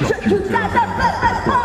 Shut you down.